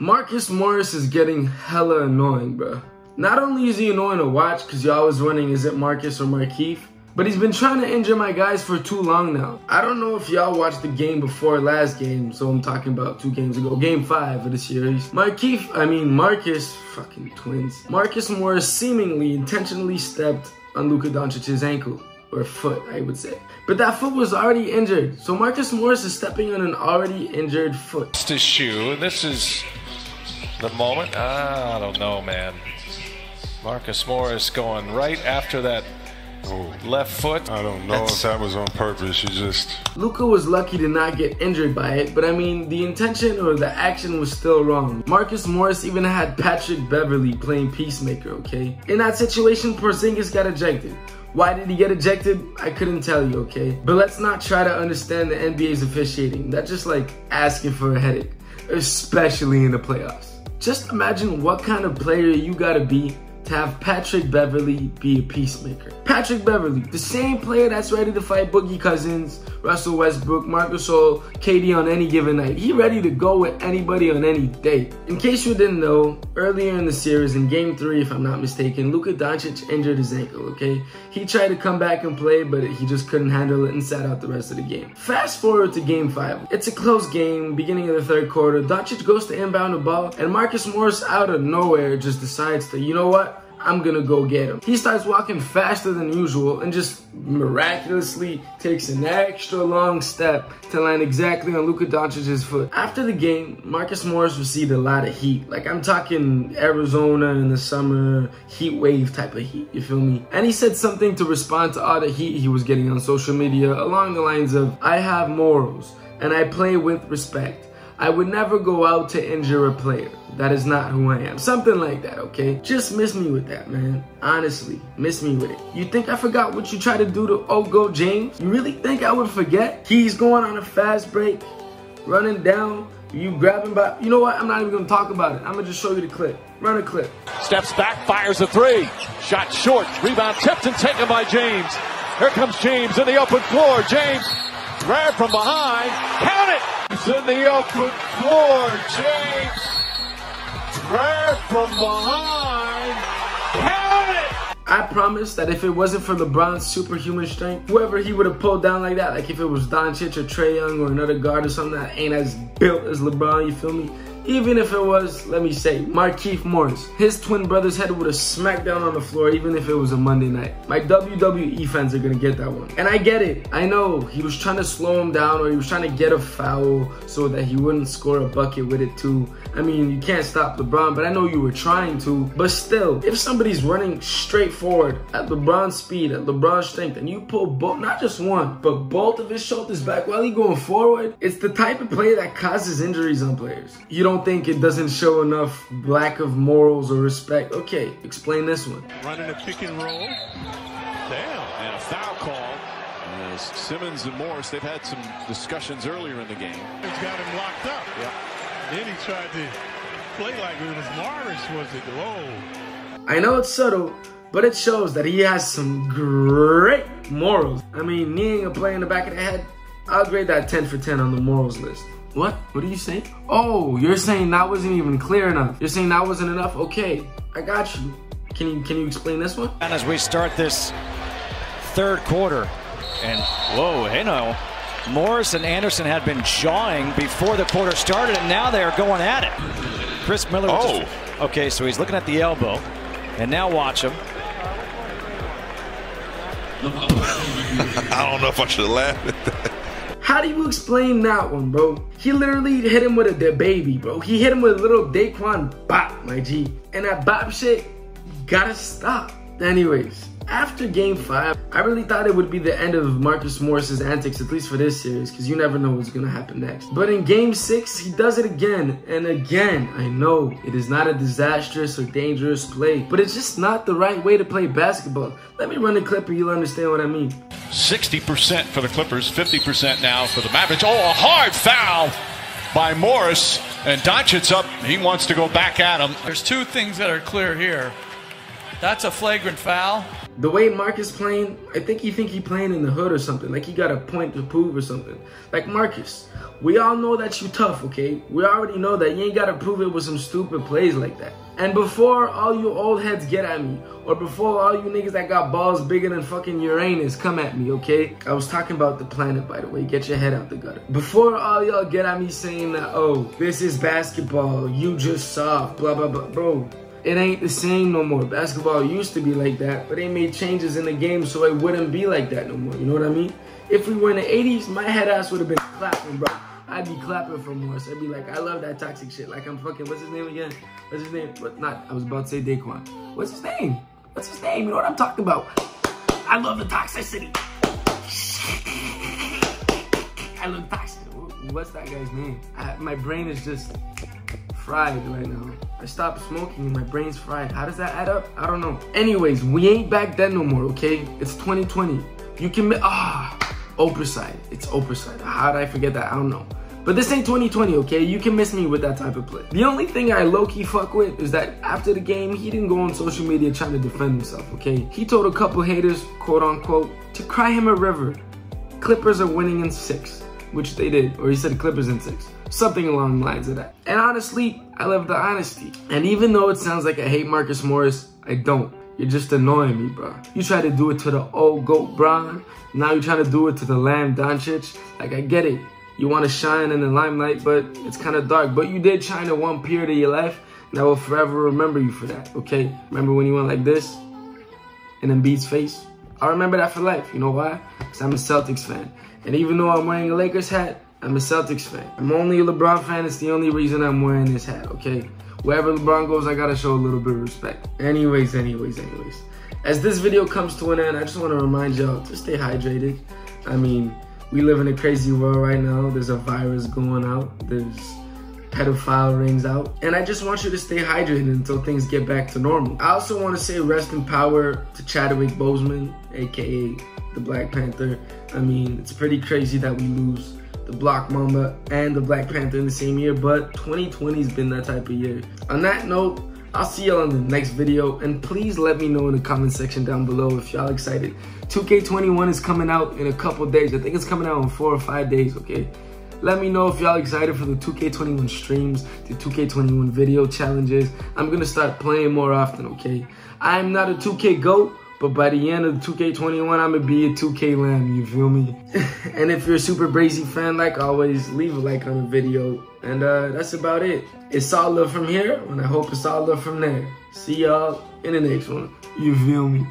Marcus Morris is getting hella annoying, bro. Not only is he annoying to watch because you're always running, is it Marcus or Markieff? But he's been trying to injure my guys for too long now. I don't know if y'all watched the game before last game, so I'm talking about two games ago. Game five of the series. Markieff, I mean Marcus, fucking twins. Marcus Morris seemingly intentionally stepped on Luka Doncic's ankle. Or foot, I would say. But that foot was already injured. So Marcus Morris is stepping on an already injured foot. It's his shoe. This is the moment. Ah, I don't know, man. Marcus Morris going right after that Oh, left foot. I don't know if that was on purpose. You just Luka was lucky to not get injured by it, but I mean, the intention or the action was still wrong. Marcus Morris even had Patrick Beverley playing peacemaker, okay? In that situation, Porzingis got ejected. Why did he get ejected? I couldn't tell you, okay? But let's not try to understand the NBA's officiating. That's just like asking for a headache, especially in the playoffs. Just imagine what kind of player you gotta be to have Patrick Beverley be a peacemaker. Patrick Beverley, the same player that's ready to fight Boogie Cousins, Russell Westbrook, Marcus Gasol, KD on any given night. He ready to go with anybody on any day. In case you didn't know, earlier in the series, in game three, if I'm not mistaken, Luka Doncic injured his ankle, okay? He tried to come back and play, but he just couldn't handle it and sat out the rest of the game. Fast forward to game five. It's a close game, beginning of the third quarter. Doncic goes to inbound the ball, and Marcus Morris out of nowhere just decides to, you know what? I'm gonna go get him. He starts walking faster than usual and just miraculously takes an extra long step to land exactly on Luka Doncic's foot. After the game, Marcus Morris received a lot of heat. Like I'm talking Arizona in the summer heat wave type of heat, you feel me? And he said something to respond to all the heat he was getting on social media along the lines of, I have morals and I play with respect. I would never go out to injure a player. That is not who I am. Something like that, okay? Just miss me with that, man. Honestly, miss me with it. You think I forgot what you tried to do to Ogo James? You really think I would forget? He's going on a fast break, running down, you grab him by, you know what? I'm not even gonna talk about it. I'm gonna just show you the clip. Run a clip. Steps back, fires a three. Shot short. Rebound tipped and taken by James. Here comes James in the open floor. James grab from behind. Count it. It's in the open floor. James grab from behind. Count it. I promise that if it wasn't for LeBron's superhuman strength, whoever he would have pulled down like that, like if it was Doncic or Trae Young or another guard or something that ain't as built as LeBron, you feel me? Even if it was, let me say, Markieff Morris, his twin brother's head would have smacked down on the floor even if it was a Monday night. My WWE fans are gonna get that one. And I get it. I know he was trying to slow him down or he was trying to get a foul so that he wouldn't score a bucket with it too. I mean, you can't stop LeBron, but I know you were trying to. But still, if somebody's running straight forward at LeBron's speed, at LeBron's strength, and you pull both, not just one, but both of his shoulders back while he's going forward, it's the type of play that causes injuries on players. You don't think it doesn't show enough lack of morals or respect? Okay, explain this one. Running a pick and roll. Damn. And a foul call. As Simmons and Morris, they've had some discussions earlier in the game. He's got him locked up. Yeah. Then he tried to play like it was Morris, was it? Whoa. I know it's subtle, but it shows that he has some great morals. I mean, kneeing a player in the back of the head, I'll grade that 10 for 10 on the morals list. What? What are you saying? Oh, you're saying that wasn't even clear enough. You're saying that wasn't enough? Okay, I got you. Can you can you explain this one? And as we start this third quarter, and whoa, hey now, Morris and Anderson had been jawing before the quarter started, and now they are going at it. Chris Miller. Oh. Just, okay, so he's looking at the elbow, and now watch him. I don't know if I should laugh at that. How do you explain that one, bro? He literally hit him with a the baby, bro. He hit him with a little Daquan bop, my G. And that bop shit gotta stop. Anyways, after game five, I really thought it would be the end of Marcus Morris's antics, at least for this series, because you never know what's gonna happen next. But in game six, he does it again and again. I know it is not a disastrous or dangerous play, but it's just not the right way to play basketball. Let me run a clip and you'll understand what I mean. 60% for the Clippers, 50% now for the Mavericks. Oh, a hard foul by Morris. And Doncic's up. He wants to go back at him. There's two things that are clear here. That's a flagrant foul. The way Marcus playing, I think he think he playing in the hood or something. Like he got a point to prove or something. Like Marcus, we all know that you tough, okay? We already know that. You ain't gotta prove it with some stupid plays like that. And before all you old heads get at me, or before all you niggas that got balls bigger than fucking Uranus come at me, okay? I was talking about the planet, by the way. Get your head out the gutter. Before all y'all get at me saying that, oh, this is basketball, you just soft, blah, blah, blah. Bro, it ain't the same no more. Basketball used to be like that, but they made changes in the game so it wouldn't be like that no more. You know what I mean? If we were in the 80s, my head ass would have been clapping, bro. I'd be clapping for Morris. I'd be like, I love that toxic shit. Like I'm fucking, what's his name again? What's his name? What not? I was about to say Daquan. What's his name? What's his name? You know what I'm talking about? I love the toxicity. I love toxicity. What's that guy's name? I, my brain is just fried right now. I stopped smoking and my brain's fried. How does that add up? I don't know. Anyways, we ain't back then no more, okay? It's 2020. You can, ah, Oprah side. It's Oprah side. How did I forget that? I don't know. But this ain't 2020, okay? You can miss me with that type of play. The only thing I low-key fuck with is that after the game, he didn't go on social media trying to defend himself, okay? He told a couple haters, quote unquote, to cry him a river. Clippers are winning in six, which they did. Or he said Clippers in six. Something along the lines of that. And honestly, I love the honesty. And even though it sounds like I hate Marcus Morris, I don't. You're just annoying me, bro. You try to do it to the old GOAT Bron. Now you're trying to do it to the Lamb Doncic. Like, I get it. You want to shine in the limelight, but it's kind of dark. But you did shine in one period of your life, and I will forever remember you for that, okay? Remember when you went like this in Embiid's face? I remember that for life. You know why? Because I'm a Celtics fan. And even though I'm wearing a Lakers hat, I'm a Celtics fan. I'm only a LeBron fan. It's the only reason I'm wearing this hat, okay? Wherever LeBron goes, I gotta show a little bit of respect. Anyways, anyways, anyways. As this video comes to an end, I just wanna remind y'all to stay hydrated. I mean, we live in a crazy world right now. There's a virus going out. There's pedophile rings out. And I just want you to stay hydrated until things get back to normal. I also want to say rest in power to Chadwick Boseman, aka the Black Panther. I mean, it's pretty crazy that we lose the Black Mamba and the Black Panther in the same year, but 2020's been that type of year. On that note, I'll see y'all in the next video, and please let me know in the comment section down below if y'all excited. 2K21 is coming out in a couple days. I think it's coming out in four or five days, okay? Let me know if y'all excited for the 2K21 streams, the 2K21 video challenges. I'm gonna start playing more often, okay? I'm not a 2K GOAT, but by the end of 2K21, I'm gonna be a 2K lamb, you feel me? and if you're a Super Brazy fan, like always, leave a like on the video. And uh, that's about it. It's all love from here, and I hope it's all love from there. See y'all in the next one. You feel me?